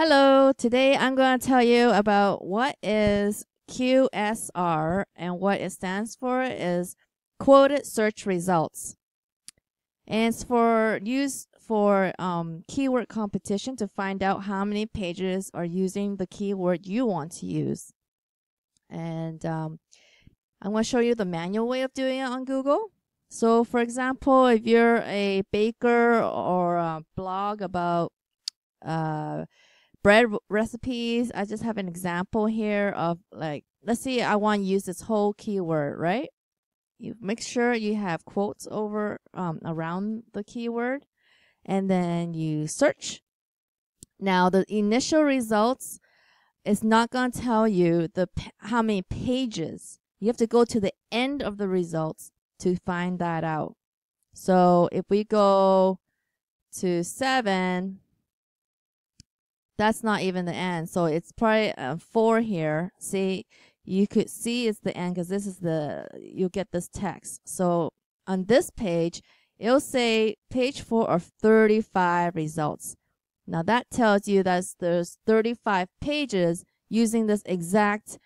Hello, today I'm going to tell you about what is QSR and what it stands for is quoted search results. And it's for use for um, keyword competition to find out how many pages are using the keyword you want to use. And um, I'm going to show you the manual way of doing it on Google. So, for example, if you're a baker or a blog about uh, bread recipes, I just have an example here of like, let's see, I want to use this whole keyword, right? You make sure you have quotes over um, around the keyword and then you search. Now, the initial results is not going to tell you the how many pages. You have to go to the end of the results to find that out. So if we go to seven, that's not even the end. So it's probably uh, four here. See, you could see it's the end because this is the, you get this text. So on this page, it'll say page four of 35 results. Now that tells you that there's 35 pages using this exact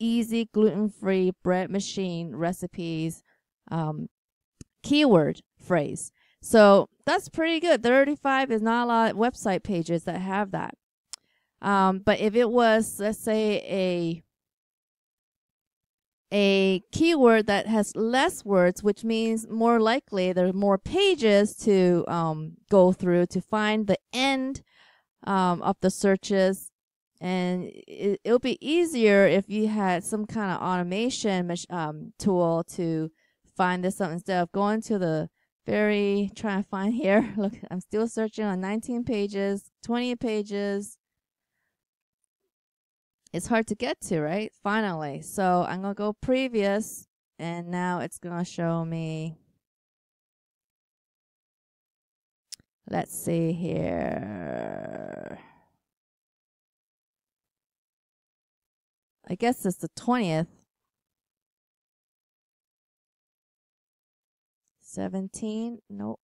easy gluten-free bread machine recipes um, keyword phrase. So that's pretty good. 35 is not a lot of website pages that have that. Um, but if it was, let's say, a a keyword that has less words, which means more likely there are more pages to um, go through to find the end um, of the searches. And it, will be easier if you had some kind of automation um, tool to find this up instead of going to the very trying to find here. Look, I'm still searching on 19 pages, 20 pages. It's hard to get to, right? Finally. So I'm going to go previous and now it's going to show me. Let's see here. I guess it's the 20th. 17, nope.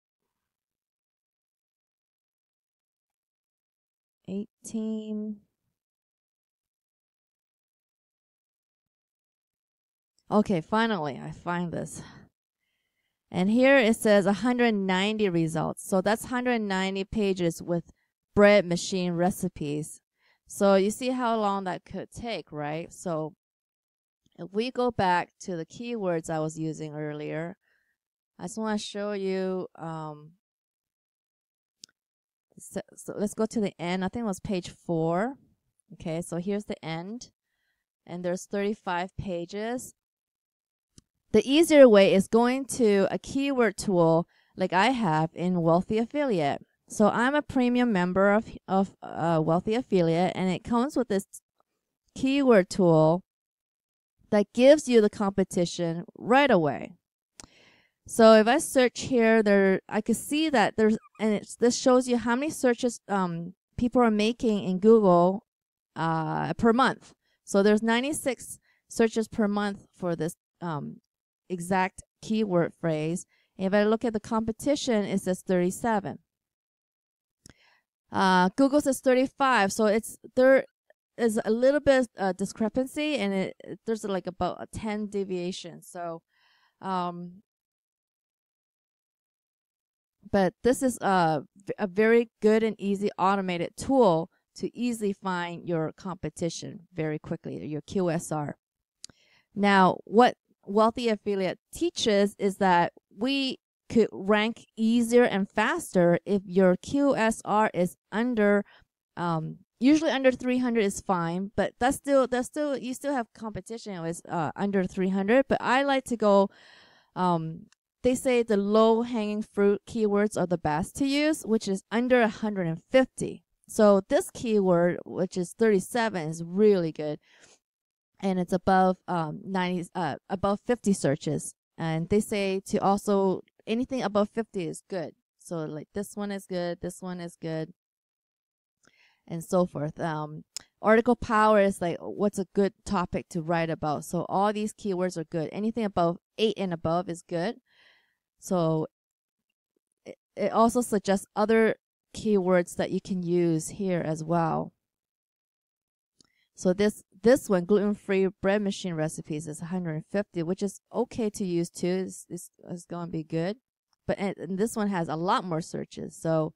18. Okay, finally, I find this. And here it says 190 results. So that's 190 pages with bread machine recipes. So you see how long that could take, right? So if we go back to the keywords I was using earlier, I just want to show you. Um, so, so let's go to the end. I think it was page four. Okay, so here's the end. And there's 35 pages. The easier way is going to a keyword tool like I have in Wealthy Affiliate. So I'm a premium member of, of uh, Wealthy Affiliate, and it comes with this keyword tool that gives you the competition right away. So if I search here, there I could see that there's and this shows you how many searches um, people are making in Google uh, per month. So there's 96 searches per month for this um, exact keyword phrase. if I look at the competition, it says 37. Uh, Google says 35, so it's there is a little bit uh, discrepancy, and it there's like about a 10 deviation. So um, but this is a, a very good and easy automated tool to easily find your competition very quickly, your QSR. Now, what Wealthy Affiliate teaches is that we could rank easier and faster if your QSR is under, um, usually under 300 is fine, but that's still, that's still, you still have competition with uh, under 300, but I like to go um, they say the low hanging fruit keywords are the best to use, which is under 150. So this keyword, which is 37, is really good. And it's above um 90 uh above 50 searches. And they say to also anything above 50 is good. So like this one is good, this one is good, and so forth. Um, article power is like what's a good topic to write about. So all these keywords are good. Anything above eight and above is good. So it, also suggests other keywords that you can use here as well. So this this one gluten-free bread machine recipes is 150, which is okay to use too. It's, it's, it's going to be good. But and, and this one has a lot more searches. So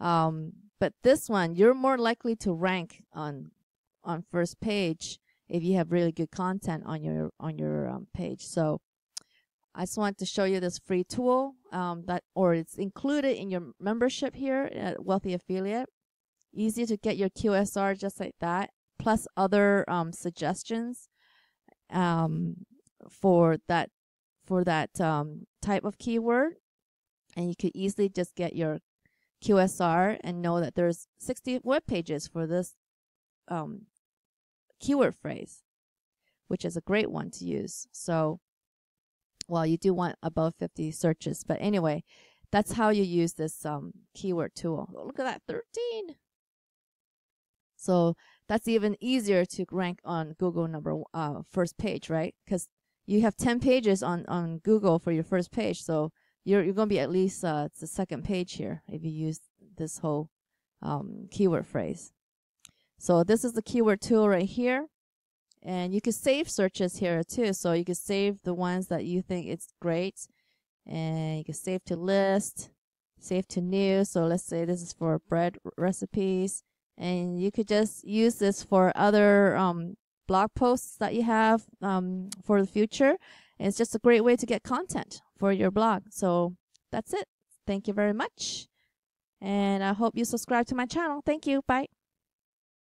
um, but this one you're more likely to rank on on first page if you have really good content on your on your um, page. So I just want to show you this free tool um, that, or it's included in your membership here at Wealthy Affiliate. Easy to get your QSR just like that, plus other um, suggestions um, for that for that um, type of keyword, and you could easily just get your QSR and know that there's 60 web pages for this um, keyword phrase, which is a great one to use. So well, you do want above 50 searches. But anyway, that's how you use this um, keyword tool. Oh, look at that, 13. So that's even easier to rank on Google number uh, first page, right? Because you have 10 pages on, on Google for your first page. So you're, you're going to be at least uh, the second page here if you use this whole um, keyword phrase. So this is the keyword tool right here. And you can save searches here too. So you can save the ones that you think it's great. And you can save to list, save to new. So let's say this is for bread recipes. And you could just use this for other um, blog posts that you have um, for the future. And it's just a great way to get content for your blog. So that's it. Thank you very much. And I hope you subscribe to my channel. Thank you. Bye.